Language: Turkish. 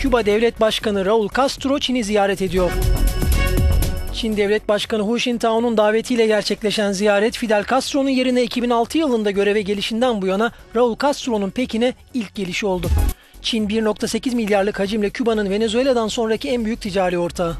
Küba Devlet Başkanı Raul Castro Çin'i ziyaret ediyor. Çin Devlet Başkanı Hu Jintao'nun davetiyle gerçekleşen ziyaret Fidel Castro'nun yerine 2006 yılında göreve gelişinden bu yana Raul Castro'nun Pekin'e ilk gelişi oldu. Çin 1.8 milyarlık hacimle Küba'nın Venezuela'dan sonraki en büyük ticari ortağı.